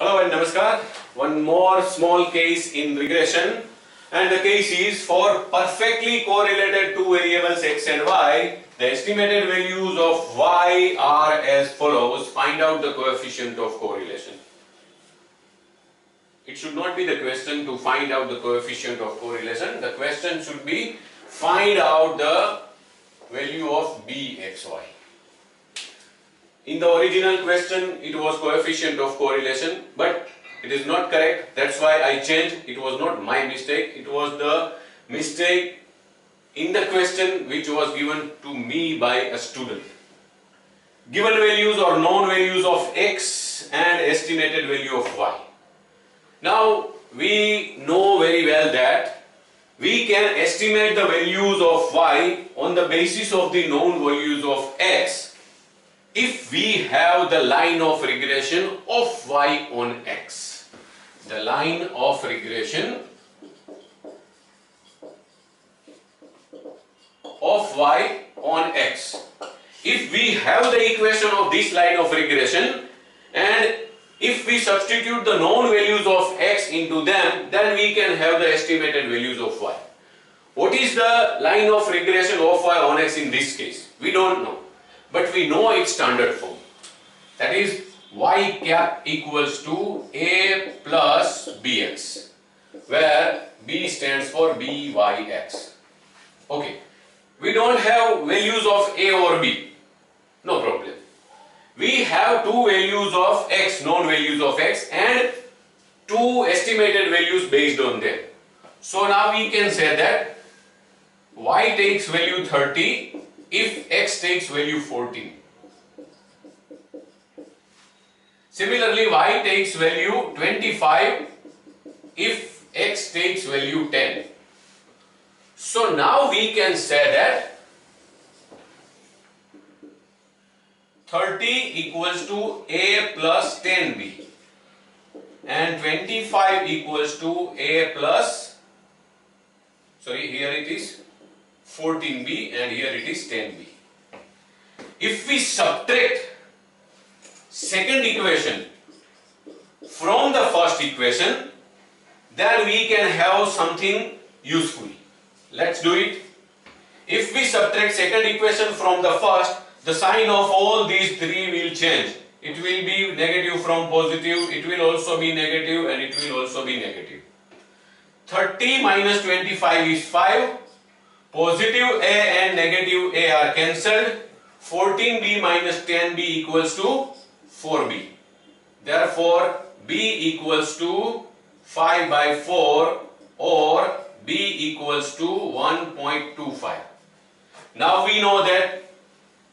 Hello and namaskar. One more small case in regression and the case is for perfectly correlated two variables x and y. The estimated values of y are as follows. Find out the coefficient of correlation. It should not be the question to find out the coefficient of correlation. The question should be find out the value of bxy. In the original question, it was coefficient of correlation, but it is not correct. That's why I changed. It was not my mistake. It was the mistake in the question which was given to me by a student. Given values or known values of x and estimated value of y. Now, we know very well that we can estimate the values of y on the basis of the known values of x if we have the line of regression of y on x. The line of regression of y on x. If we have the equation of this line of regression and if we substitute the known values of x into them, then we can have the estimated values of y. What is the line of regression of y on x in this case? We don't know but we know its standard form. That is y cap equals to a plus bx where b stands for byx. Okay, we don't have values of a or b, no problem. We have two values of x, known values of x and two estimated values based on them. So now we can say that y takes value 30 if x takes value 14. Similarly, y takes value 25 if x takes value 10. So now we can say that 30 equals to a plus 10b and 25 equals to a plus sorry here it is 14b and here it is 10b. If we subtract second equation from the first equation then we can have something useful. Let's do it. If we subtract second equation from the first the sign of all these three will change. It will be negative from positive, it will also be negative and it will also be negative. 30 minus 25 is 5 Positive A and negative A are cancelled. 14B minus 10B equals to 4B. Therefore, B equals to 5 by 4 or B equals to 1.25. Now we know that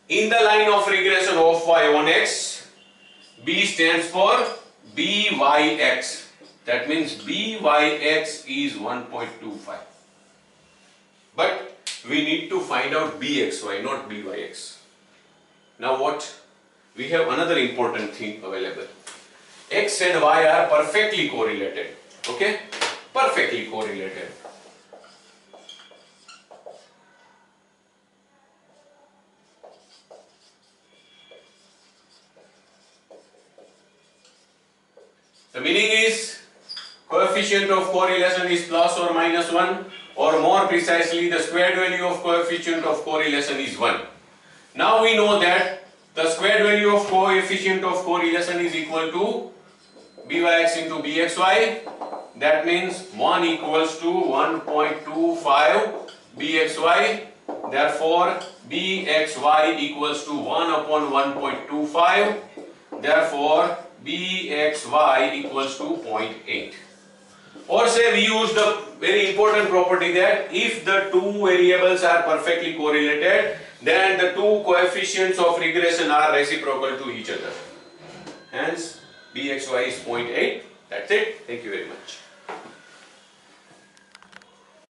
in the line of regression of y on x, B stands for byx. That means byx is 1.25. But we need to find out bxy, not byx. Now what? We have another important thing available. x and y are perfectly correlated. Okay? Perfectly correlated. The meaning is coefficient of correlation is plus or minus 1 or more precisely the squared value of coefficient of correlation is 1. Now we know that the squared value of coefficient of correlation is equal to byx into bxy. That means 1 equals to 1.25 bxy. Therefore bxy equals to 1 upon 1.25 therefore bxy equals to 0.8 or say we use the very important property that if the two variables are perfectly correlated, then the two coefficients of regression are reciprocal to each other. Hence, bxy is 0.8. That's it. Thank you very much.